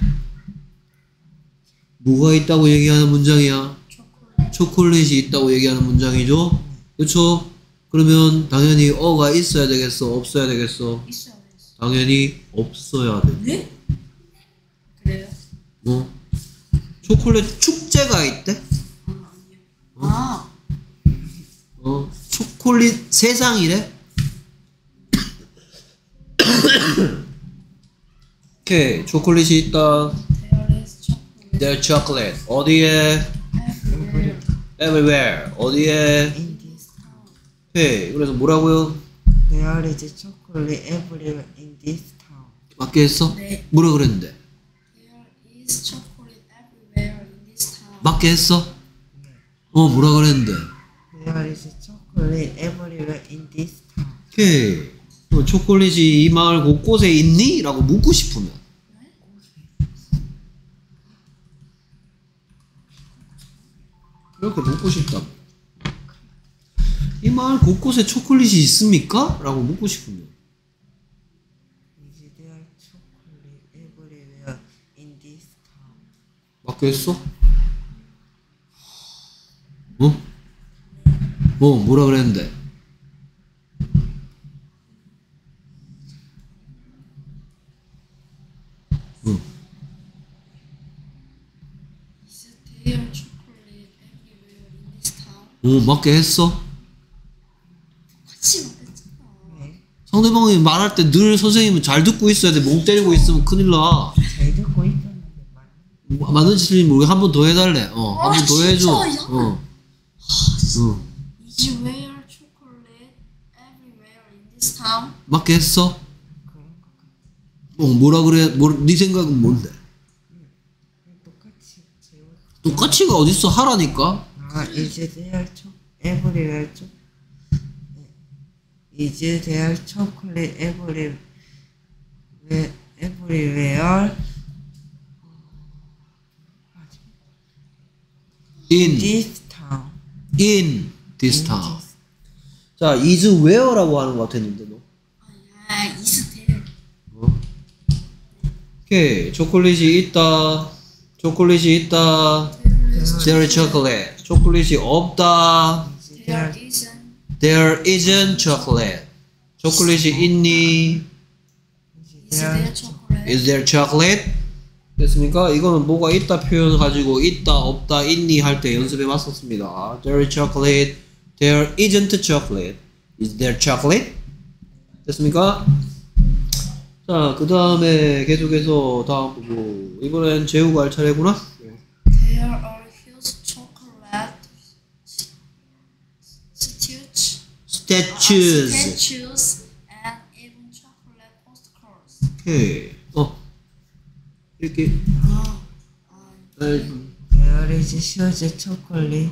뭐가 있다고 얘기하는 문장이야? 초콜릿. 초콜릿이 있다고 얘기하는 문장이죠. 그렇죠? 그러면 당연히 어가 있어야 되겠어, 없어야 되겠어. 있어야 되겠어. 당연히 없어야 돼. 네? 그래요? 뭐? 초콜릿 축제가 있대? 아, 아니요. 아, 어, 초콜릿 세상이래? 오케이, 초콜릿이 있다. there is chocolate. 어디에? everywhere Everywhere. 어디에? in this town. 오케이, 그래서 뭐라고요? There is chocolate everywhere in this town. 맞게 했어? 네. 뭐라 그랬는데? There is chocolate everywhere in this town. 맞게 했어? 어, 뭐라 그랬는데? There is chocolate everywhere in this town. 오케이. 그럼 초콜릿이 이 마을 곳곳에 있니? 라고 묻고 싶으면. 이렇게 묻고 싶다. 이 마을 곳곳에 초콜릿이 있습니까? 라고 묻고 싶으면. Is there chocolate everywhere in this town? 맞게 했어? 어? 어, 뭐라 그랬는데? 응. Is there chocolate everywhere in town? 어, 맞게 했어? 같이 말했잖아. 네. 상대방이 말할 때 늘 선생님은 잘 듣고 있어야 돼. 멍 때리고 있으면 큰일 나. 잘 듣고 있었는데 말. 뭐, 맞는지 틀린지 모르게 한번 더 해달래. 어, 한 아, 번더 해줘. 진짜, 야. 어. 어. Is there chocolate everywhere in this town? 맞게 했어? 그런 것 같아. 어, 뭐라 그래? 뭐, 네 생각은 뭔데? 똑같이 재워. 똑같이가 어딨어? 하라니까? 아, there cho everywhere cho Is there chocolate everywhere everywhere In, this town? in this town. 자, is where라고 하는 것 같았는데, 너. 아, is there. 어? 오케이. 초콜릿이 있다. 초콜릿이 있다. There is chocolate. 초콜릿이 없다. There isn't. There isn't chocolate. 초콜릿이 있니? Is there chocolate? Is there chocolate? 됐습니까? 이거는 뭐가 있다 표현 가지고 있다 없다 있니 할 때 연습해 봤었습니다. There is chocolate. There isn't chocolate. Is there chocolate? 됐습니까? 자, 그 다음에 계속해서 다음 부분. 이번엔 재우가 할 차례구나. Statues, Statues. statues, and even chocolate postcards. 오케이. 어. 이렇게. 아, There is huge chocolate.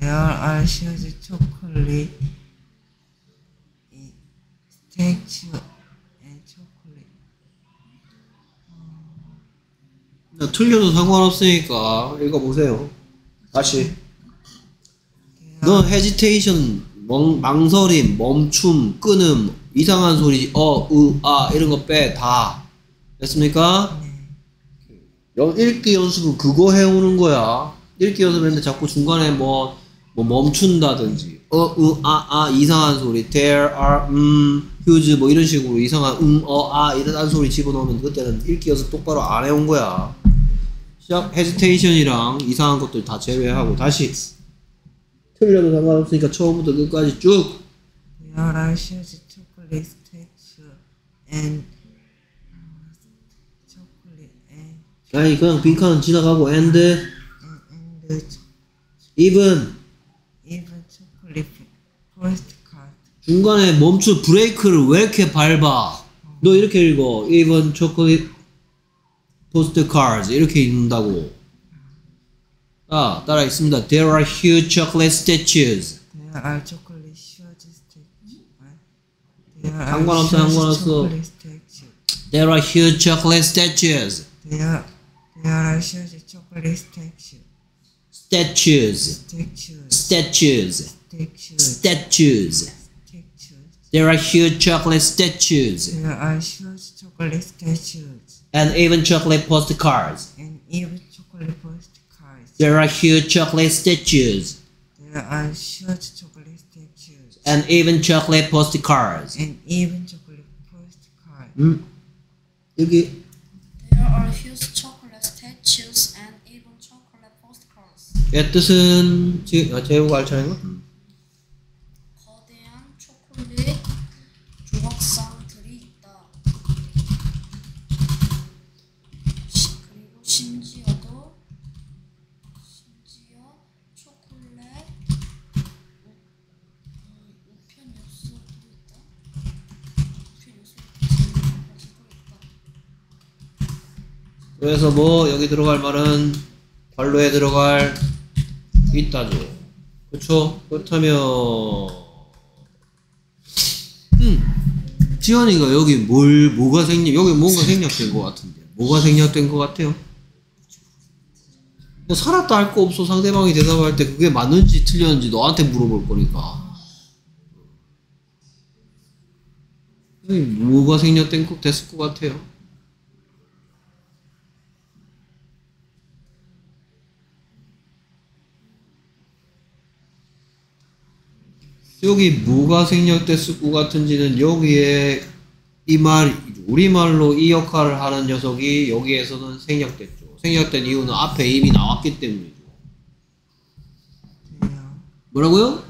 There are huge chocolate statue and chocolate. 나 틀려도 상관없으니까 읽어보세요. 다시. 너 헤지테이션, 멍, 망설임, 멈춤, 끊음, 이상한 소리, 어, 으, 아 이런 거 빼 다. 됐습니까? 연, 읽기 연습은 그거 해오는 거야. 읽기 연습했는데 자꾸 중간에 뭐, 뭐 멈춘다든지, 어, 으, 아, 아 이상한 소리, there are, 음, huge 뭐 이런 식으로 이상한 음, 어, 아 이런 소리 집어넣으면 그때는 읽기 연습 똑바로 안 해온 거야. 시작 헤지테이션이랑 이상한 것들 다 제외하고 다시 틀려도 상관없으니까 처음부터 끝까지 쭉 There are huge chocolate statue and uh, chocolate and 아니 그냥 빈칸 지나가고 and and, even even chocolate postcard. 중간에 멈추 브레이크를 왜 이렇게 밟아 너 이렇게 읽어 even chocolate postcards 이렇게 읽는다고 자 따라 읽습니다 there are huge chocolate statues There are chocolate huge statue. There are 상관없어, huge 상관없어. chocolate statue. there are huge chocolate statues There, there are huge chocolate statue. statues Statues. statues Statues. statues Statues. there are huge chocolate statues There are huge chocolate statues and even chocolate postcards and even chocolate postcards. there are huge chocolate statues There are huge chocolate statues and even chocolate postcards and even chocolate postcards. 음 여기 There are huge chocolate statues and even chocolate postcards. 의 뜻은 지금 아, 제우가 할 차례인가? 거대 그래서 뭐 여기 들어갈 말은 관로에 들어갈 있다죠. 그렇죠? 그렇다면 음 지원이가 여기 뭘 뭐가 생략 여기 뭔가 생략된 것 같은데 뭐가 생략된 것 같아요? 뭐 살았다 할 거 없어 상대방이 대답할 때 그게 맞는지 틀렸는지 너한테 물어볼 거니까 여기 뭐가 생략된 것 됐을 것 같아요? 여기 뭐가 생략됐을 것 같은지는 여기에 이 말, 우리말로 이 역할을 하는 녀석이 여기에서는 생략됐죠. 생략된 이유는 앞에 이미 나왔기 때문이죠. 뭐라고요?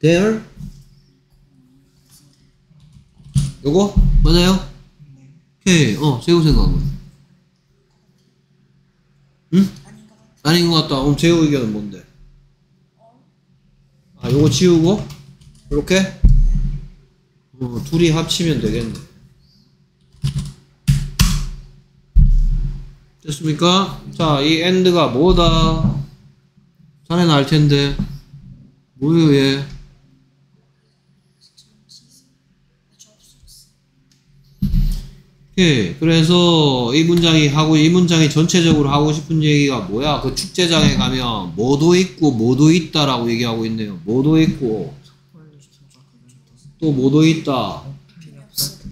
there? 요거? 맞아요? 오케이, 어, 제우 생각은. 응? 아닌 것 같다. 그럼 제우 의견은 뭔데? 아, 요거 지우고? 이렇게? 어, 둘이 합치면 되겠네. 됐습니까? 자, 이 end가 뭐다? 자네는 알 텐데. 뭐예요, 얘? 예, 그래서 이 문장이 하고 이 문장이 전체적으로 하고 싶은 얘기가 뭐야? 그 축제장에 가면 뭐도 있고 뭐도 있다라고 얘기하고 있네요. 뭐도 있고. 또 뭐도 있다.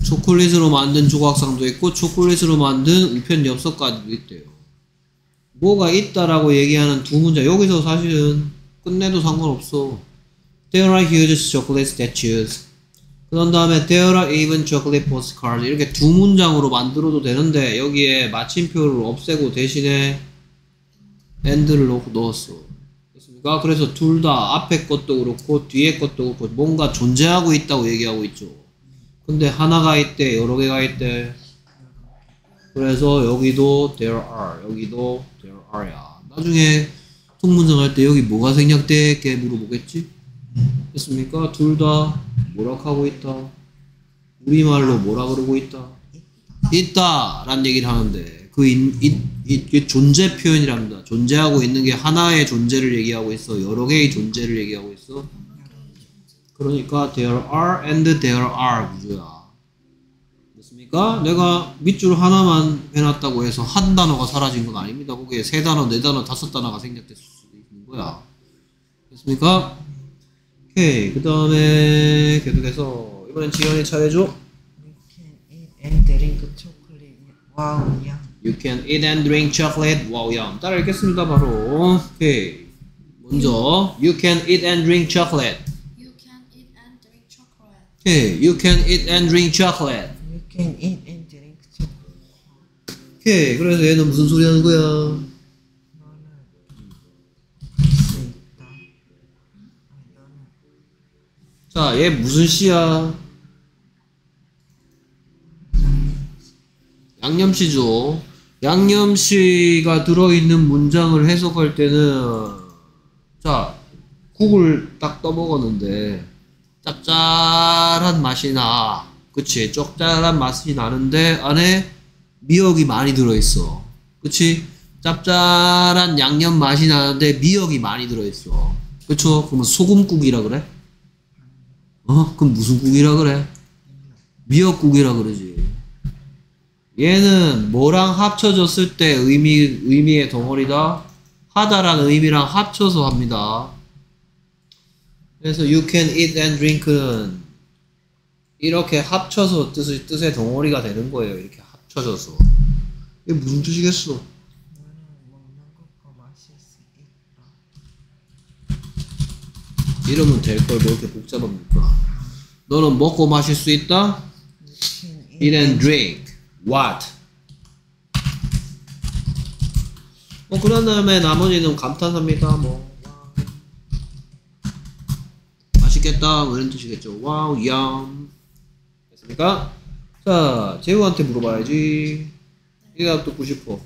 초콜릿으로 만든 조각상도 있고 초콜릿으로 만든 우편 엽서까지도 있대요. 뭐가 있다라고 얘기하는 두 문장 여기서 사실은 끝내도 상관없어. There are huge chocolate statues. 그런 다음에 There are even chocolate postcards. 이렇게 두 문장으로 만들어도 되는데 여기에 마침표를 없애고 대신에 and를 넣고 넣었어. 됐습니까? 그래서 둘 다 앞에 것도 그렇고 뒤에 것도 그렇고 뭔가 존재하고 있다고 얘기하고 있죠. 근데 하나가 있대, 여러 개가 있대. 그래서 여기도 there are, 여기도 there are야. 나중에 통문장 할 때 여기 뭐가 생략돼? 이렇게 물어보겠지? 됐습니까? 둘 다 뭐라 하고 있다. 우리말로 뭐라 그러고 있다. 있다! 라는 얘기를 하는데 그 인, 인, 이- 이게 존재 표현이랍니다. 존재하고 있는 게 하나의 존재를 얘기하고 있어. 여러 개의 존재를 얘기하고 있어. 그러니까 there are and there are 구조야. 됐습니까? 내가 밑줄 하나만 해놨다고 해서 한 단어가 사라진 건 아닙니다. 거기에 세 단어, 네 단어, 다섯 단어가 생략됐을 수도 있는 거야. 됐습니까? 오케이. 그 다음에 계속해서 이번엔 지연이 차례죠. You can eat and drink chocolate. 와우, 야. You can eat and drink chocolate. 와우, 야. 따라 읽겠습니다, 바로. 오케이. 먼저, you can eat and drink chocolate. You can eat and drink chocolate. 오케이. You can eat and drink chocolate. You can eat and drink chocolate. 오케이. 그래서 얘는 무슨 소리 하는 거야? 너는 할수 있다. 아니, 너는 자, 얘 무슨 씨야? 양념씨죠. 양념씨가 들어있는 문장을 해석할 때는, 자, 국을 딱 떠먹었는데, 짭짤한 맛이 나. 그치? 짭짤한 맛이 나는데, 안에 미역이 많이 들어있어. 그치? 짭짤한 양념 맛이 나는데, 미역이 많이 들어있어. 그쵸? 그러면 소금국이라 그래? 어? 그럼 무슨 국이라 그래? 미역국이라 그러지. 얘는 뭐랑 합쳐졌을 때 의미, 의미의 덩어리다? 하다라는 의미랑 합쳐서 합니다. 그래서 you can eat and drink는 이렇게 합쳐서 뜻의, 뜻의 덩어리가 되는 거예요. 이렇게 합쳐져서. 이게 무슨 뜻이겠어? 이러면 될 걸 뭐 이렇게 복잡합니까? 너는 먹고 마실 수 있다? Eat and drink. What? 뭐 그런 다음에 나머지는 감탄사입니다. 뭐 맛있겠다 뭐 이런 뜻이겠죠. 와우, 얌. 됐습니까? 자, 재우한테 물어봐야지. 이 답도 90%.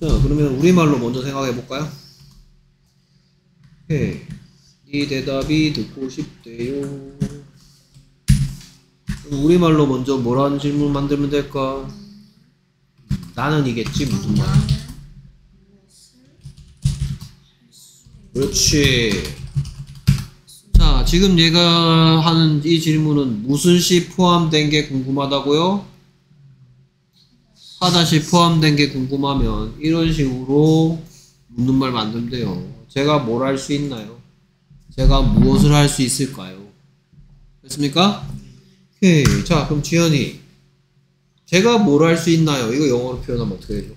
자 그러면 우리말로 먼저 생각해 볼까요? 오케이. 이 대답이 듣고 싶대요. 그럼 우리말로 먼저 뭐라는 질문 만들면 될까? 나는 이겠지 무슨 말? 그렇지. 자, 지금 얘가 하는 이 질문은 무슨 시 포함된 게 궁금하다고요? 하다시 포함된 게 궁금하면 이런 식으로 묻는 말 만들면 돼요. 제가 뭘 할 수 있나요? 제가 무엇을 할 수 있을까요? 됐습니까? 오케이. 자, 그럼 지현이. 제가 뭘 할 수 있나요? 이거 영어로 표현하면 어떻게 되죠?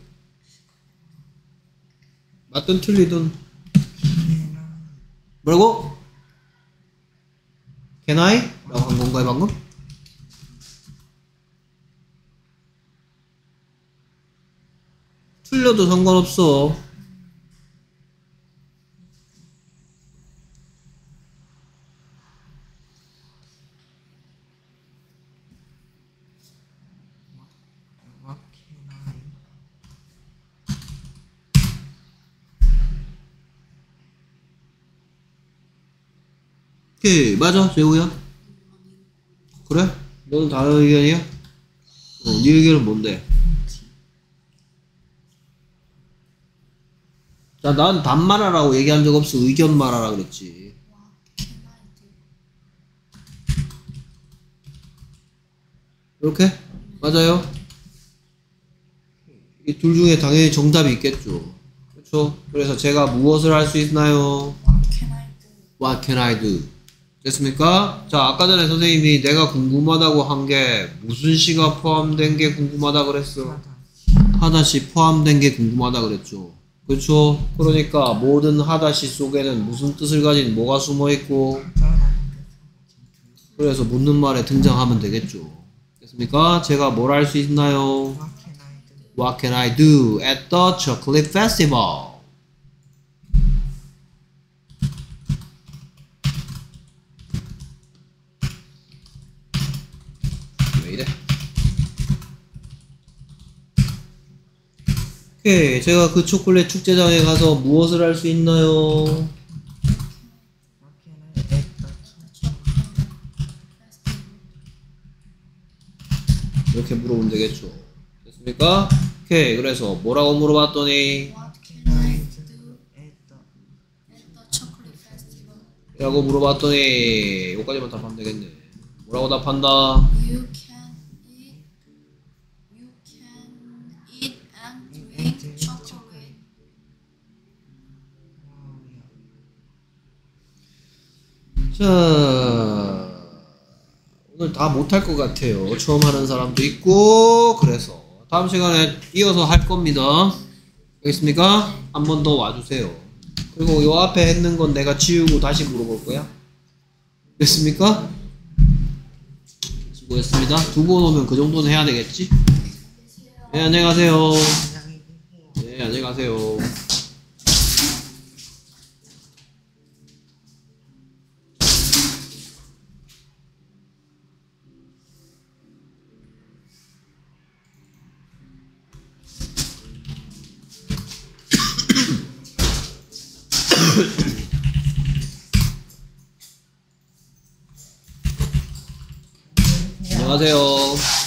맞든 틀리든 뭐라고? Can I? 라고 한 건가요 방금? 틀려도 상관없어? 오케이 맞아 재우야 그래? 너는 다른 의견이야? 어, 네 의견은 뭔데? 자, 난 단말하라고 얘기한 적 없어. 의견 말하라 그랬지. 이렇게? 맞아요? 이 둘 중에 당연히 정답이 있겠죠. 그렇죠? 그래서 제가 무엇을 할 수 있나요? What can I do? 됐습니까? 자, 아까 전에 선생님이 내가 궁금하다고 한 게 무슨 시가 포함된 게 궁금하다 그랬어? 하다시 포함된 게 궁금하다 그랬죠. 그렇죠? 그러니까 모든 하다시 속에는 무슨 뜻을 가진 뭐가 숨어 있고 그래서 묻는 말에 등장하면 되겠죠. 됐습니까? 제가 뭘 할 수 있나요? What can I do? At the chocolate festival? 오케이, 제가 그 초콜릿 축제장에 가서 무엇을 할 수 있나요? 이렇게 물어보면 되겠죠. 됐습니까? 오케이, 그래서 뭐라고 물어봤더니? 라고 물어봤더니 여기까지만 답하면 되겠네. 뭐라고 답한다? 자, 오늘 다 못할 것 같아요. 처음 하는 사람도 있고, 그래서 다음 시간에 이어서 할 겁니다. 알겠습니까? 한 번 더 와주세요. 그리고 요 앞에 했는 건 내가 지우고 다시 물어볼 거야. 됐습니까? 수고했습니다. 두 번 오면 그 정도는 해야 되겠지? 네, 안녕히 가세요. 네, 안녕히 가세요. 안녕하세요.